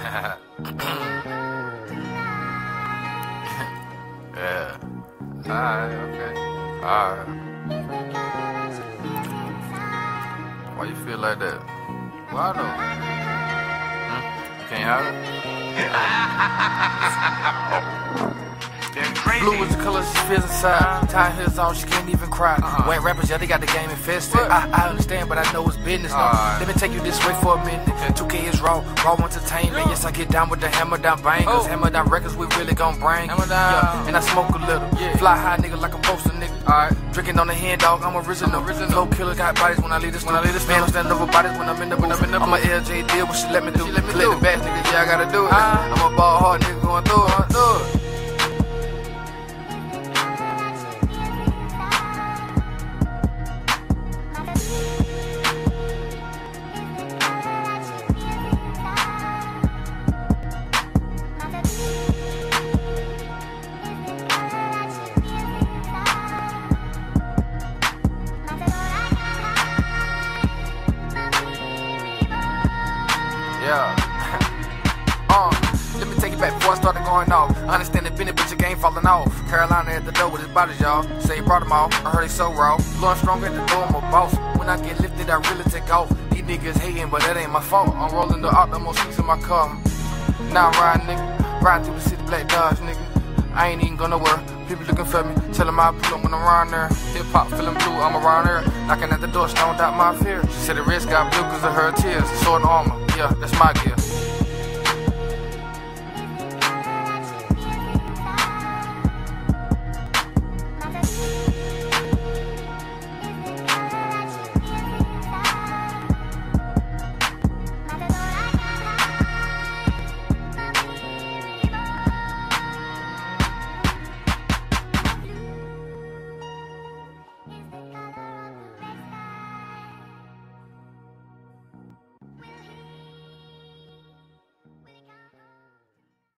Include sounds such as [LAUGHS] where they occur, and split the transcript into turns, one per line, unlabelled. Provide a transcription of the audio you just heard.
yeah. [LAUGHS] Hi. okay. Hi. Why you feel like that? Why though? Hmm? You can't have it? Blue is the color she feels inside. Tie his on, she can't even cry.
Uh-huh.
Wet rappers, yeah, they got the game infested. I, I understand, but I know it's business.
Alright.
Let me take you this way for a minute. 2K is raw, raw entertainment. Yes, I get down with the hammer down bangers.
Oh.
Hammer down records, we really gon' bring.
Hammer down.
Yeah, and I smoke a little.
Yeah.
Fly high nigga like a poster nigga.
Alright.
Drinking on the hand, dog, I'm original.
I'm original.
Flow killer got bodies when I leave this. When I leave this, man, I'm standing over bodies when I'm in the when I'm in the. I'm a LJ deal, what she let me do.
She let me
Play
do.
the best, nigga, yeah, I gotta do it.
Ah.
Yeah. [LAUGHS] uh, let me take it back before I started going off. I understand the Benny, but your game falling off. Karolina at the door with his bodies, y'all. Say he brought them all. I heard he so raw. Blowing strong at the door, I'm a boss. When I get lifted, I really take off. These niggas hating, but that ain't my fault. I'm rolling the the seats in my car. Now I'm riding, nigga. Riding through the city, black Dodge, nigga. I ain't even gonna work. People looking for me. Tell them I pull up when I'm around there. Hip hop feeling blue, I'm around there. Knocking at the door, stoned out my fear. She said the wrist got blue cause of her tears. Sword armor, yeah, that's my gear.